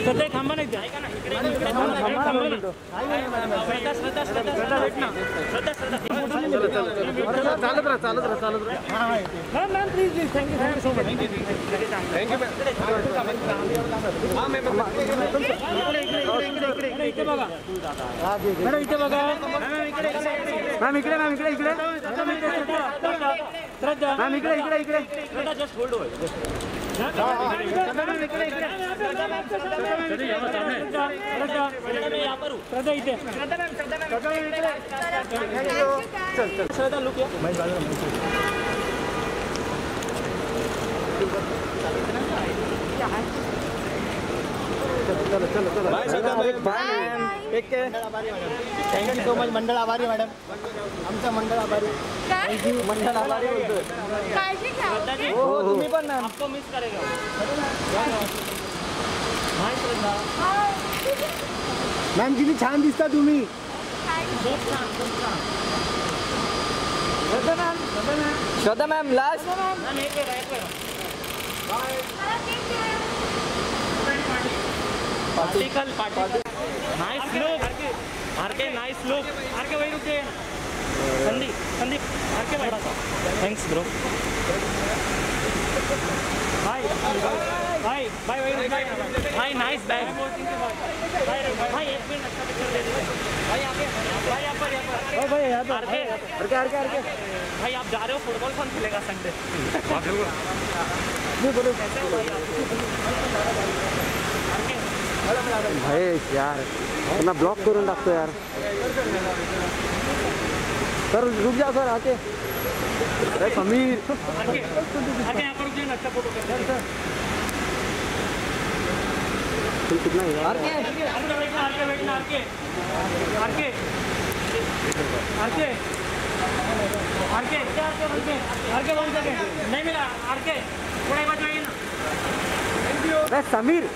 श्रद्धा एक थांबा नाही इकडे इकडे इकडे श्रद्धा श्रद्धा श्रद्धा श्रद्धा वेट ना श्रद्धा श्रद्धा चालत राहा चालत राहा चालत राहा ma'am ma'am please please thank you thank you so much इकडे इकडे. बघा मॅडम इथे. बघा मॅम इकडे मॅम इकडे इकडे इकडे मॅम इकडे इकडे इकडे जस्ट होल्ड होय श्रद्धा इथे Shraddha look thank you so much मंडळ आभारी मॅडम आमचं मंडळ आभारी काय मंडळ आभारी? हो हो तुम्ही पण मॅम आपको मिस करेगा। हाय श्रद्धा मॅम किती छान दिसता तुम्ही खूप छान खूप छान श्रद्धा मॅम लास्ट मॅम एक वेळ एक वेळ मला केक द्या. Particle particle nice look RK nice look RK वही रुक संदीप संदीप आरके बैठा था थैंक्स ब्रो भाई भाई भाई वही रुक भाई नाइस बैग भाई एक मिनट अच्छा पिक्चर दे दीजिए भाई यहाँ पे भाई यहाँ पर यहाँ पर भाई यहाँ पे आरके अरके अरके अरके भाई आप जा रहे हो फुटबॉल कौन खेलेगा संडे बोलू कैसे भाई आप? महेश यार पुन्हा ब्लॉक करून टाकतो यार सर रुक जा सर आके अरे समीर अच्छा हैं कितना है आरके आरके बैठना आरके बैठना RK RK RK RK RK हैं बोल सके नहीं मिला आरके थोड़ा ही बचाइए ना अरे समीर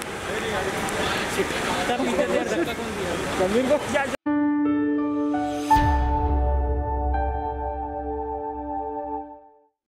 समीर को जा